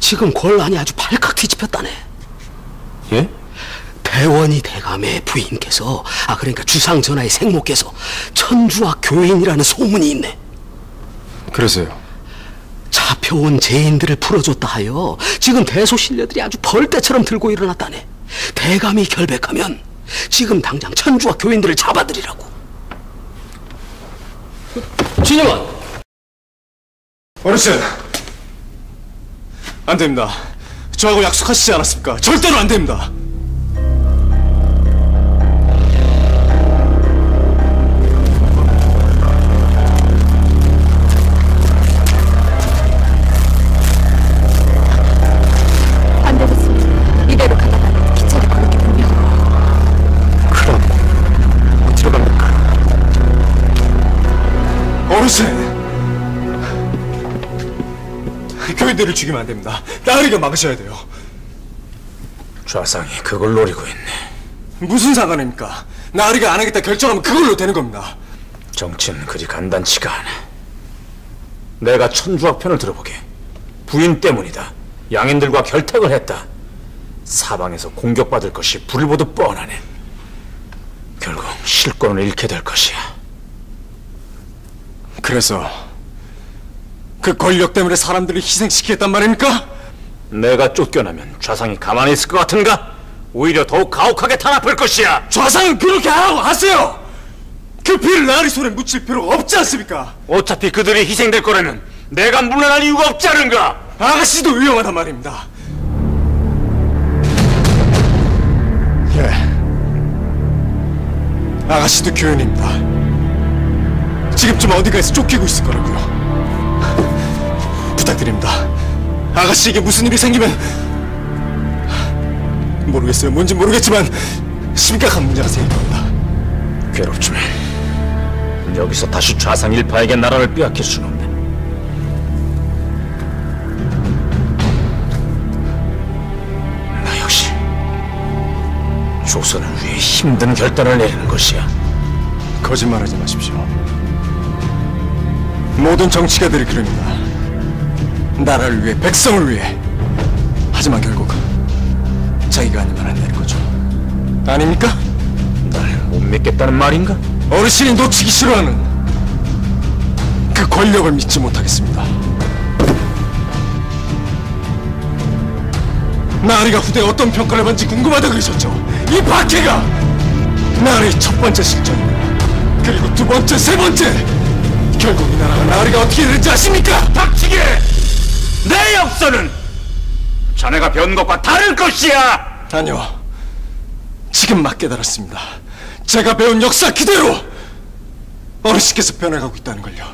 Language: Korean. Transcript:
지금 권란이 아주 발칵 뒤집혔다네. 예? 대원이 대감의 부인께서 아 그러니까 주상 전하의 생모께서 천주학 교인이라는 소문이 있네. 그래서요. 잡혀온 죄인들을 풀어줬다 하여 지금 대소신녀들이 아주 벌떼처럼 들고 일어났다네. 대감이 결백하면 지금 당장 천주학 교인들을 잡아들이라고. 진영원, 어르신! 안 됩니다. 저하고 약속하시지 않았습니까? 절대로 안 됩니다. 안 되겠습니다. 이대로 가다가는 기차를 걸게 분명. 그럼 어디로 갑니까? 어르신! 교인들을 죽이면 안 됩니다. 나으리가 막으셔야 돼요. 좌상이 그걸 노리고 있네. 무슨 상관입니까? 나으리가 안 하겠다 결정하면 그걸로 되는 겁니다. 정치는 그리 간단치가 않아. 내가 천주학 편을 들어보게. 부인 때문이다. 양인들과 결탁을 했다. 사방에서 공격받을 것이 불을 보듯 뻔하네. 결국 실권을 잃게 될 것이야. 그래서 그 권력 때문에 사람들을 희생시키겠단 말입니까? 내가 쫓겨나면 좌상이 가만히 있을 것 같은가? 오히려 더욱 가혹하게 탄압할 것이야. 좌상은 그렇게 하라고 하세요! 그 피를 나으리 손에 묻힐 필요가 없지 않습니까? 어차피 그들이 희생될 거라면 내가 물러날 이유가 없지 않은가? 아가씨도 위험하단 말입니다. 예. 아가씨도 교연입니다. 지금쯤 어디가에서 쫓기고 있을 거라고요. 부탁드립니다. 아가씨에게 무슨 일이 생기면 모르겠어요. 뭔지 모르겠지만 심각한 문제가 생길 겁니다. 괴롭지만 여기서 다시 좌상 일파에게 나라를 빼앗길 수는 없네. 나 역시 조선을 위해 힘든 결단을 내리는 것이야. 거짓말하지 마십시오. 모든 정치가들이 그럽니다. 나라를 위해, 백성을 위해. 하지만 결국 자기가 아니면 안 되는 거죠. 아닙니까? 날 못 믿겠다는 말인가? 어르신이 놓치기 싫어하는 그 권력을 믿지 못하겠습니다. 나으리가 후대에 어떤 평가를 받는지 궁금하다고 그러셨죠? 이 박해가 나으리의 첫 번째 실정이고 그리고 두 번째, 세 번째 결국 이 나라가 나으리가 어떻게 되는지 아십니까? 닥치게! 내 역사는 자네가 배운 것과 다를 것이야! 아니요. 지금 막 깨달았습니다. 제가 배운 역사 그대로 어르신께서 변해가고 있다는 걸요.